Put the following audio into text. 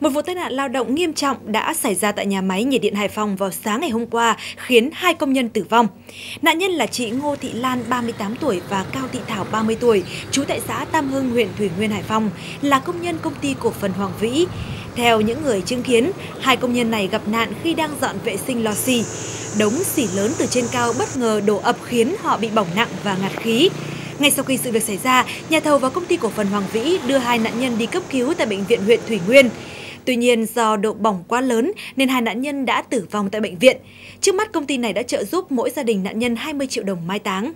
Một vụ tai nạn lao động nghiêm trọng đã xảy ra tại nhà máy nhiệt điện Hải Phòng vào sáng ngày hôm qua, khiến hai công nhân tử vong. Nạn nhân là chị Ngô Thị Lan, 38 tuổi và Cao Thị Thảo, 30 tuổi, trú tại xã Tam Hưng, huyện Thủy Nguyên, Hải Phòng, là công nhân công ty cổ phần Hoàng Vĩ. Theo những người chứng kiến, hai công nhân này gặp nạn khi đang dọn vệ sinh lò xì. Đống xỉ lớn từ trên cao bất ngờ đổ ập khiến họ bị bỏng nặng và ngạt khí. Ngay sau khi sự việc xảy ra, nhà thầu và công ty cổ phần Hoàng Vĩ đưa hai nạn nhân đi cấp cứu tại bệnh viện huyện Thủy Nguyên. Tuy nhiên, do độ bỏng quá lớn nên hai nạn nhân đã tử vong tại bệnh viện. Trước mắt công ty này đã trợ giúp mỗi gia đình nạn nhân 20 triệu đồng mai táng.